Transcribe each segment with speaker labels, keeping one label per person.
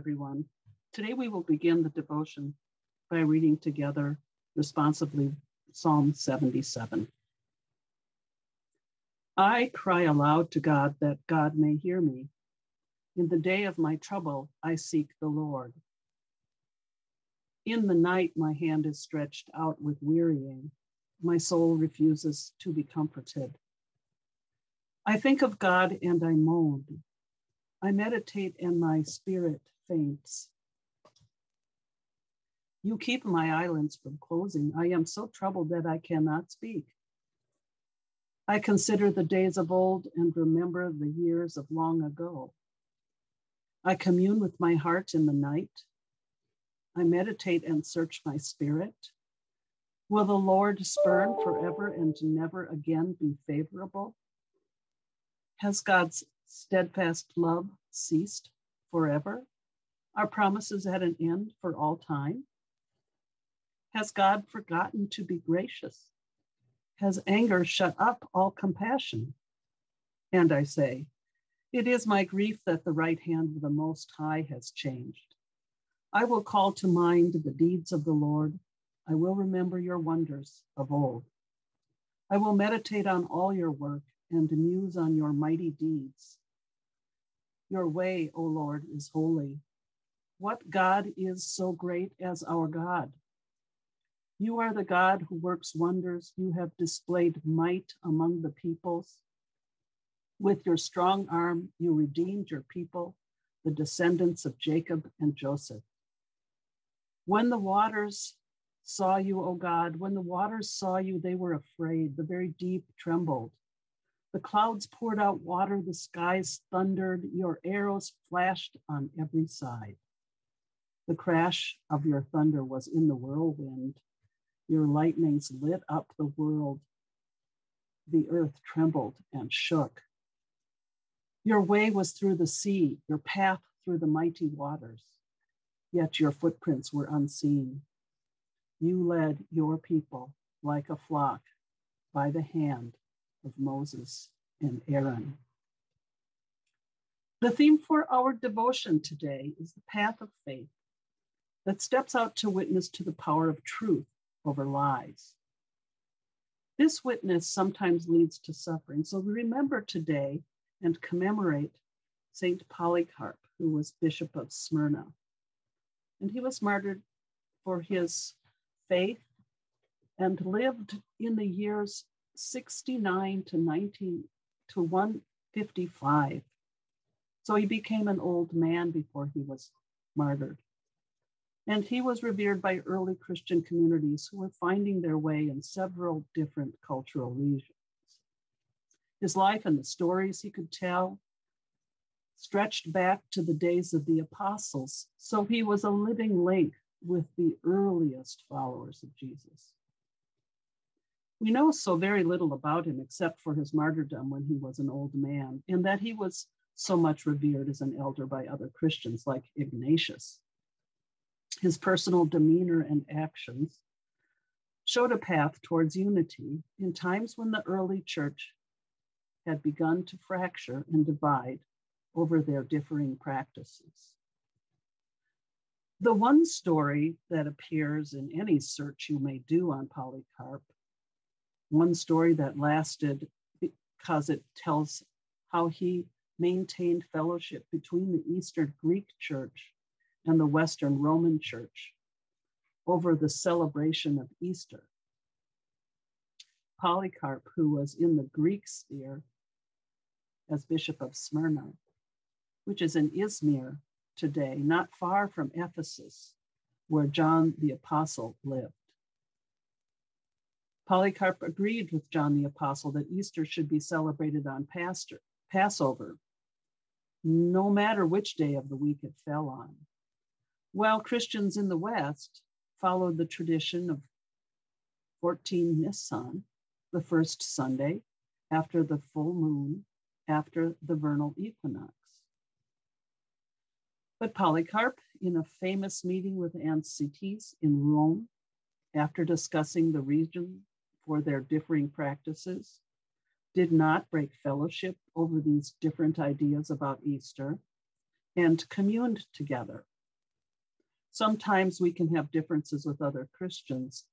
Speaker 1: Everyone. Today we will begin the devotion by reading together responsively Psalm 77. I cry aloud to God that God may hear me. In the day of my trouble, I seek the Lord. In the night, my hand is stretched out with wearying. My soul refuses to be comforted. I think of God and I moan. I meditate and my spirit faints. You keep my eyelids from closing. I am so troubled that I cannot speak. I consider the days of old and remember the years of long ago. I commune with my heart in the night. I meditate and search my spirit. Will the Lord spurn forever and never again be favorable? Has God's steadfast love ceased forever? Are promises at an end for all time? Has God forgotten to be gracious? Has anger shut up all compassion? And I say, it is my grief that the right hand of the Most High has changed. I will call to mind the deeds of the Lord. I will remember your wonders of old. I will meditate on all your work and muse on your mighty deeds. Your way, O Lord, is holy. What God is so great as our God? You are the God who works wonders. You have displayed might among the peoples. With your strong arm, you redeemed your people, the descendants of Jacob and Joseph. When the waters saw you, O God, when the waters saw you, they were afraid. The very deep trembled. The clouds poured out water, the skies thundered, your arrows flashed on every side. The crash of your thunder was in the whirlwind. Your lightnings lit up the world. The earth trembled and shook. Your way was through the sea, your path through the mighty waters, yet your footprints were unseen. You led your people like a flock by the hand of Moses and Aaron. The theme for our devotion today is the path of faith that steps out to witness to the power of truth over lies. This witness sometimes leads to suffering. So remember today and commemorate Saint Polycarp, who was Bishop of Smyrna. And he was martyred for his faith and lived in the years 69 to 19 to 155. So he became an old man before he was martyred. And he was revered by early Christian communities who were finding their way in several different cultural regions. His life and the stories he could tell stretched back to the days of the apostles, so he was a living link with the earliest followers of Jesus. We know so very little about him except for his martyrdom when he was an old man, and that he was so much revered as an elder by other Christians like Ignatius. His personal demeanor and actions showed a path towards unity in times when the early church had begun to fracture and divide over their differing practices. The one story that appears in any search you may do on Polycarp one story that lasted because it tells how he maintained fellowship between the Eastern Greek Church and the Western Roman Church over the celebration of Easter. Polycarp, who was in the Greek sphere as Bishop of Smyrna, which is in Izmir today, not far from Ephesus, where John the Apostle lived. Polycarp agreed with John the Apostle that Easter should be celebrated on Pastor, Passover, no matter which day of the week it fell on. While Christians in the West followed the tradition of 14 Nisan, the first Sunday after the full moon, after the vernal equinox. But Polycarp, in a famous meeting with Anicetus in Rome, after discussing the region for their differing practices, did not break fellowship over these different ideas about Easter, and communed together. Sometimes we can have differences with other Christians,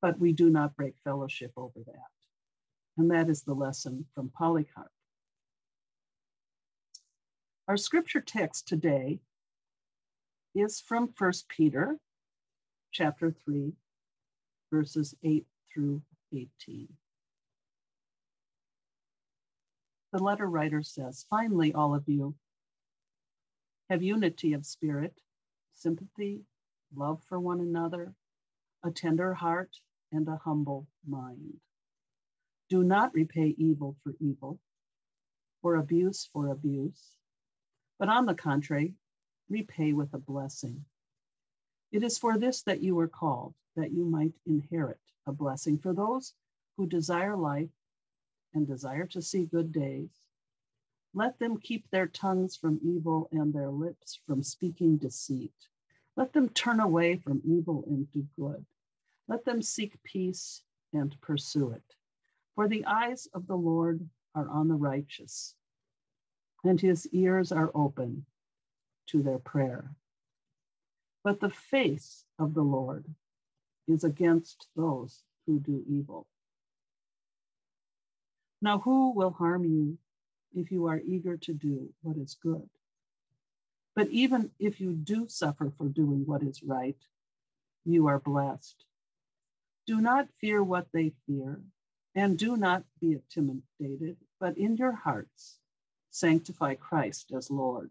Speaker 1: but we do not break fellowship over that. And that is the lesson from Polycarp. Our scripture text today is from 1 Peter chapter 3, verses 8 through 18. The letter writer says, Finally, all of you have unity of spirit, sympathy, love for one another, a tender heart, and a humble mind. Do not repay evil for evil or abuse for abuse, but on the contrary, repay with a blessing. It is for this that you were called, that you might inherit a blessing for those who desire life and desire to see good days. Let them keep their tongues from evil and their lips from speaking deceit. Let them turn away from evil and do good. Let them seek peace and pursue it. For the eyes of the Lord are on the righteous, and his ears are open to their prayer. But the face of the Lord is against those who do evil. Now, who will harm you if you are eager to do what is good? But even if you do suffer for doing what is right, you are blessed. Do not fear what they fear, and do not be intimidated, but in your hearts sanctify Christ as Lord.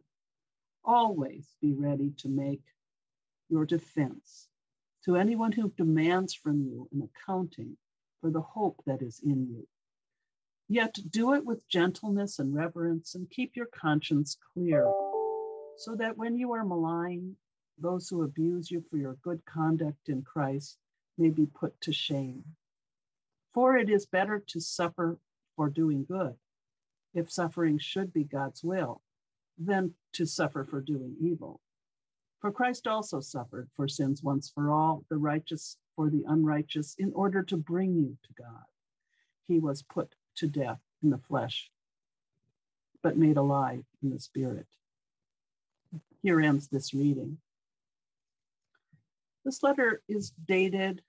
Speaker 1: Always be ready to make your defense to anyone who demands from you an accounting for the hope that is in you. Yet do it with gentleness and reverence and keep your conscience clear, so that when you are maligned, those who abuse you for your good conduct in Christ may be put to shame. For it is better to suffer for doing good, if suffering should be God's will, than to suffer for doing evil. For Christ also suffered for sins once for all, the righteous for the unrighteous, in order to bring you to God. He was put to death in the flesh, but made alive in the spirit. Here ends this reading. This letter is dated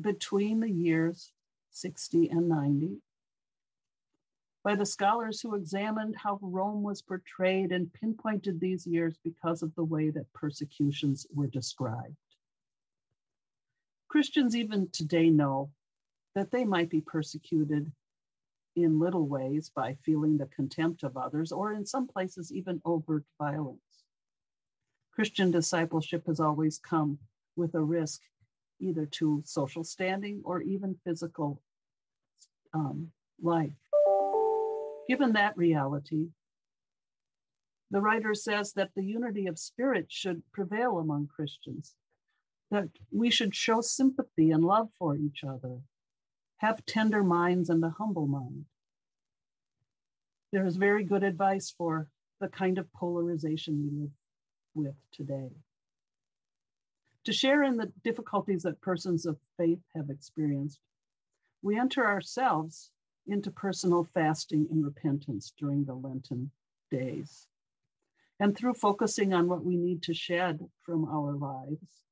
Speaker 1: between the years 60 and 90 by the scholars who examined how Rome was portrayed and pinpointed these years because of the way that persecutions were described. Christians even today know that they might be persecuted in little ways by feeling the contempt of others, or in some places, even overt violence. Christian discipleship has always come with a risk either to social standing or even physical um, life. Given that reality, the writer says that the unity of spirit should prevail among Christians, that we should show sympathy and love for each other, have tender minds and a humble mind. There is very good advice for the kind of polarization we live with today. To share in the difficulties that persons of faith have experienced, we enter ourselves into personal fasting and repentance during the Lenten days. And through focusing on what we need to shed from our lives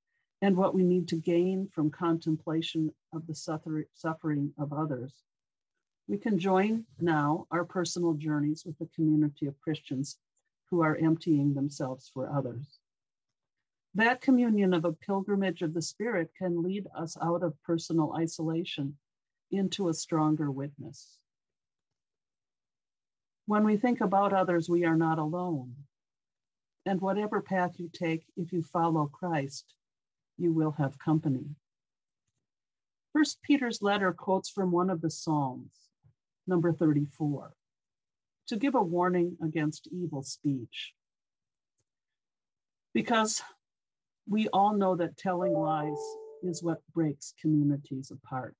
Speaker 1: and what we need to gain from contemplation of the suffering of others, we can join now our personal journeys with the community of Christians who are emptying themselves for others. That communion of a pilgrimage of the Spirit can lead us out of personal isolation into a stronger witness. When we think about others, we are not alone. And whatever path you take, if you follow Christ, you will have company. First Peter's letter quotes from one of the Psalms, number 34, to give a warning against evil speech. Because we all know that telling lies is what breaks communities apart.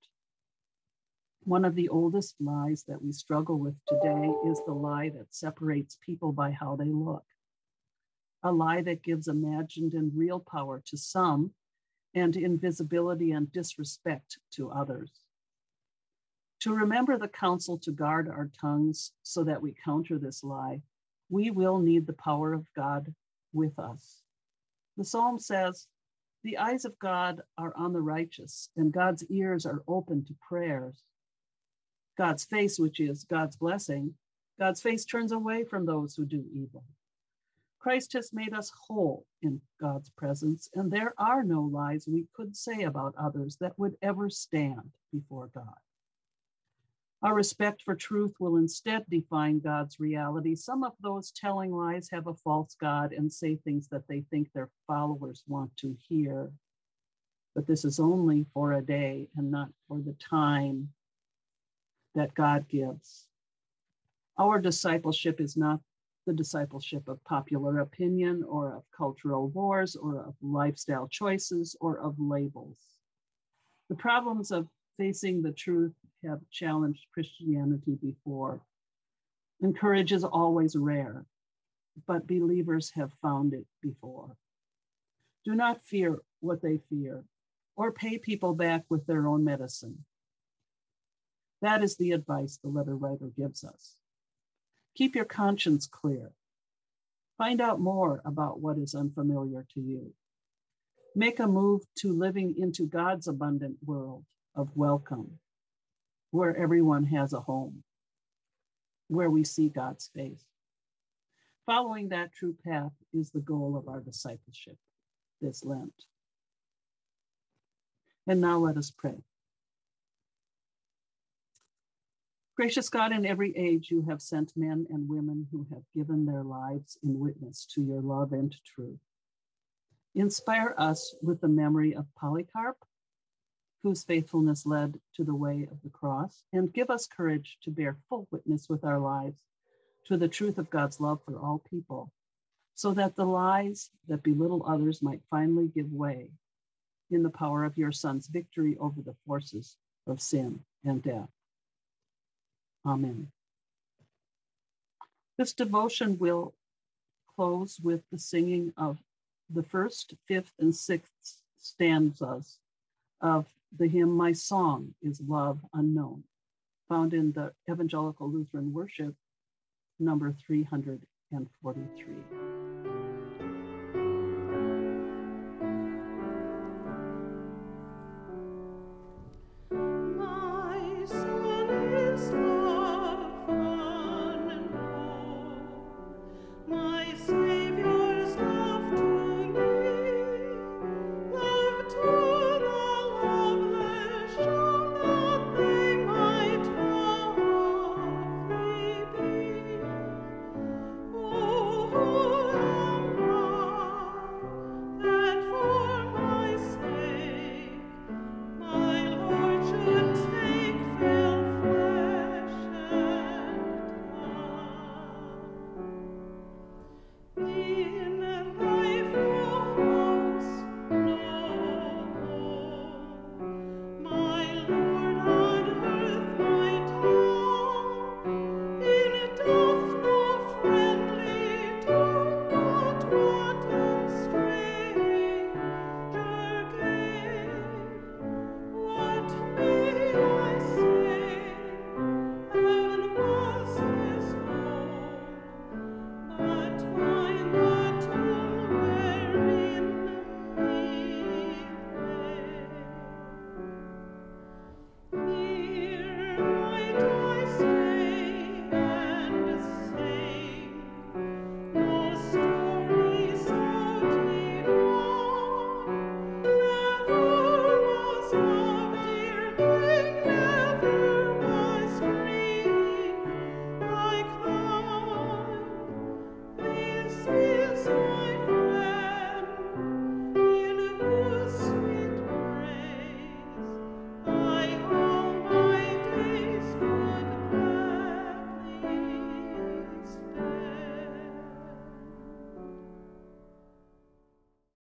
Speaker 1: One of the oldest lies that we struggle with today is the lie that separates people by how they look. A lie that gives imagined and real power to some and invisibility and disrespect to others. To remember the counsel to guard our tongues so that we counter this lie, we will need the power of God with us. The psalm says, The eyes of God are on the righteous, and God's ears are open to prayers. God's face, which is God's blessing, God's face turns away from those who do evil. Christ has made us whole in God's presence, and there are no lies we could say about others that would ever stand before God. Our respect for truth will instead define God's reality. Some of those telling lies have a false God and say things that they think their followers want to hear. But this is only for a day and not for the time that God gives. Our discipleship is not the discipleship of popular opinion or of cultural wars or of lifestyle choices or of labels. The problems of facing the truth have challenged Christianity before. And courage is always rare, but believers have found it before. Do not fear what they fear or pay people back with their own medicine. That is the advice the letter writer gives us. Keep your conscience clear. Find out more about what is unfamiliar to you. Make a move to living into God's abundant world of welcome, where everyone has a home, where we see God's face. Following that true path is the goal of our discipleship this Lent. And now let us pray. Gracious God, in every age you have sent men and women who have given their lives in witness to your love and truth. Inspire us with the memory of Polycarp, whose faithfulness led to the way of the cross, and give us courage to bear full witness with our lives to the truth of God's love for all people, so that the lies that belittle others might finally give way in the power of your Son's victory over the forces of sin and death. Amen. This devotion will close with the singing of the first, fifth, and sixth stanzas of the hymn My Song is Love Unknown, found in the Evangelical Lutheran Worship, number 343.